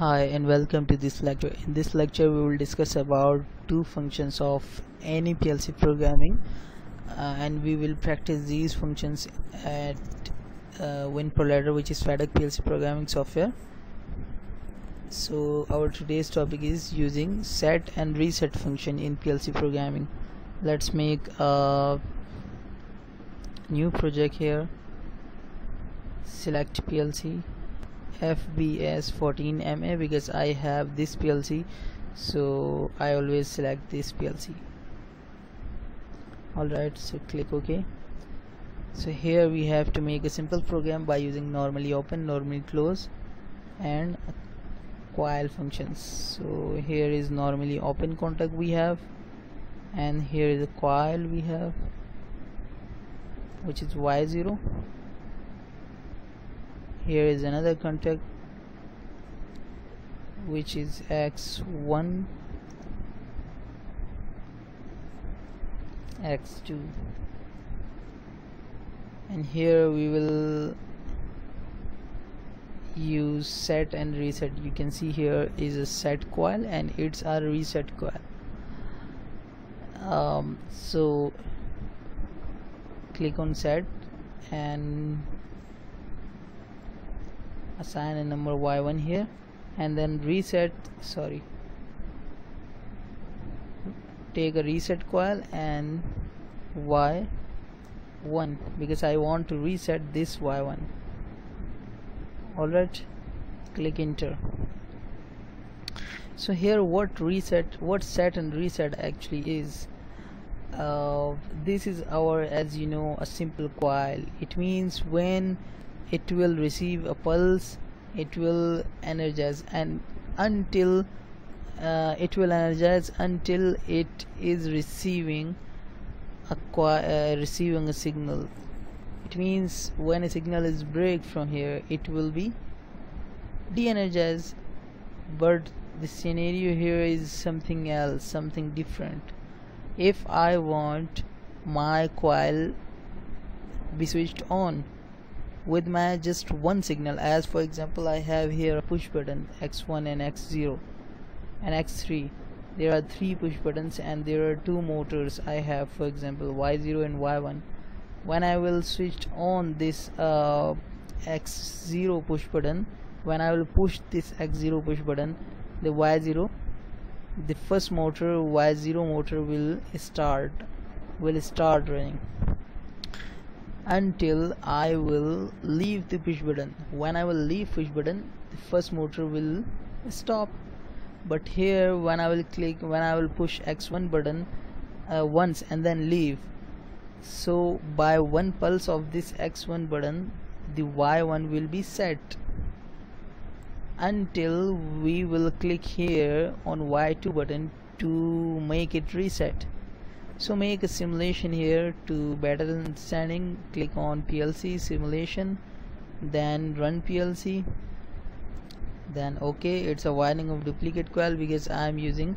Hi and welcome to this lecture. In this lecture we will discuss about two functions of any PLC programming uh, and we will practice these functions at uh, WinProLadder which is Fatek PLC programming software. So our today's topic is using set and reset function in PLC programming. Let's make a new project here. Select PLC FBS14MA because I have this PLC so I always select this PLC alright so click OK. So here we have to make a simple program by using normally open normally close and coil functions. So here is normally open contact we have and here is a coil we have which is y0 here is another contact which is x1 x2 and here we will use set and reset. You can see here is a set coil and it's a reset coil. Um, so click on set and assign a number y1 here and then reset sorry. Take a reset coil and y1 because I want to reset this y1 alright click enter. So here what reset what set and reset actually is uh, this is our as you know a simple coil it means when it will receive a pulse it will energize and until uh, it will energize until it is receiving a uh, receiving a signal. It means when a signal is break from here it will be de-energized. But the scenario here is something else something different. If I want my coil be switched on with my just one signal. As for example I have here a push button x1 and x0 and x3 there are three push buttons and there are two motors I have. For example y0 and y1 when I will switch on this uh, x0 push button when I will push this x0 push button the y0 the first motor y0 motor will start will start running until I will leave the push button. When I will leave push button the first motor will stop. But here when I will click when I will push x1 button uh, once and then leave. So by one pulse of this x1 button the y1 will be set. Until we will click here on y2 button to make it reset so make a simulation here to better understanding. Click on PLC simulation then run PLC then okay it's a wiring of duplicate coil because I'm using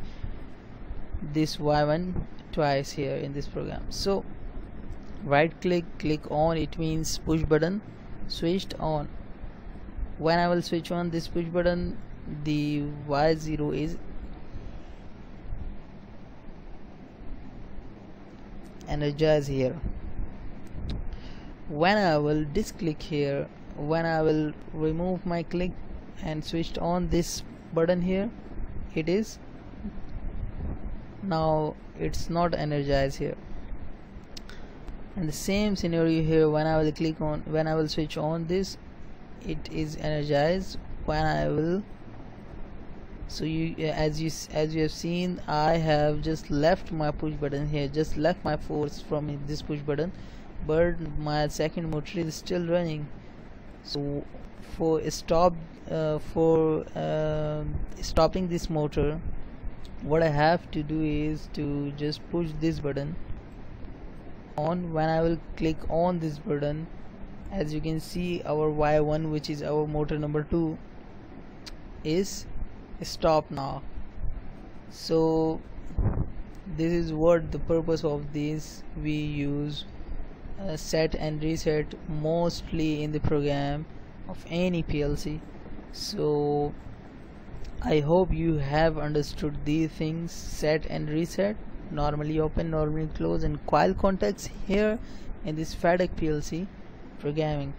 this Y1 twice here in this program. So right click click on it means push button switched on. When I will switch on this push button the Y0 is energize here. When I will disclick here when I will remove my click and switched on this button here it is now it's not energized here. And the same scenario here when I will click on when I will switch on this it is energized. When I will so you as you as you have seen I have just left my push button here just left my force from this push button but my second motor is still running. So for stop uh, for uh, stopping this motor what I have to do is to just push this button on. When I will click on this button as you can see our Y1 which is our motor number 2 is stop now. So this is what the purpose of this we use uh, set and reset mostly in the program of any PLC so I hope you have understood these things set and reset. Normally open normally close and coil contacts here in this Fatek PLC programming